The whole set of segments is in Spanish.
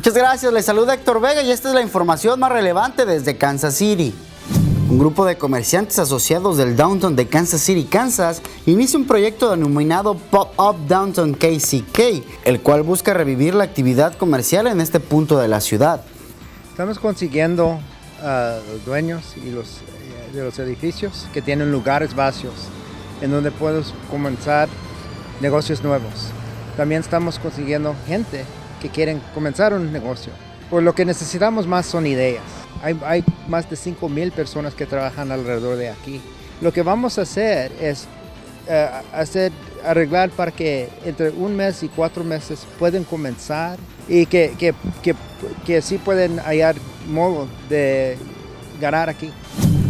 Muchas gracias, les saluda Héctor Vega y esta es la información más relevante desde Kansas City. Un grupo de comerciantes asociados del Downtown de Kansas City, Kansas, inicia un proyecto denominado Pop-Up Downtown KCK, el cual busca revivir la actividad comercial en este punto de la ciudad. Estamos consiguiendo a los dueños y los, eh, de los edificios que tienen lugares vacíos en donde puedes comenzar negocios nuevos. También estamos consiguiendo gente que quieren comenzar un negocio. Pues lo que necesitamos más son ideas. Hay, hay más de 5 mil personas que trabajan alrededor de aquí. Lo que vamos a hacer es eh, hacer, arreglar para que entre un mes y cuatro meses pueden comenzar y que, que, que, que sí pueden hallar modo de ganar aquí.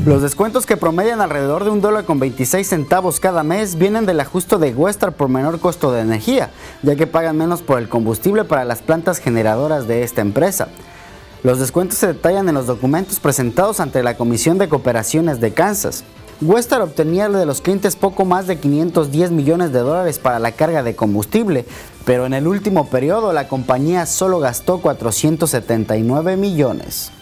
Los descuentos que promedian alrededor de un dólar con 26 centavos cada mes vienen del ajuste de Westar por menor costo de energía, ya que pagan menos por el combustible para las plantas generadoras de esta empresa. Los descuentos se detallan en los documentos presentados ante la Comisión de Cooperaciones de Kansas. Westar obtenía de los clientes poco más de 510 millones de dólares para la carga de combustible, pero en el último periodo la compañía solo gastó 479 millones.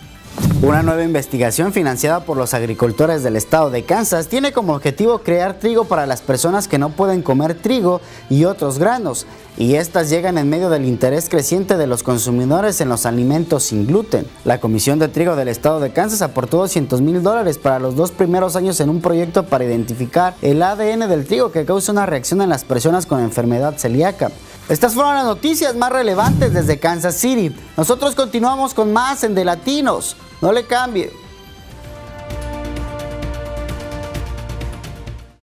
Una nueva investigación financiada por los agricultores del estado de Kansas tiene como objetivo crear trigo para las personas que no pueden comer trigo y otros granos, y estas llegan en medio del interés creciente de los consumidores en los alimentos sin gluten. La Comisión de Trigo del estado de Kansas aportó 200 mil dólares para los dos primeros años en un proyecto para identificar el ADN del trigo que causa una reacción en las personas con enfermedad celíaca. Estas fueron las noticias más relevantes desde Kansas City. Nosotros continuamos con más en De Latinos. No le cambie.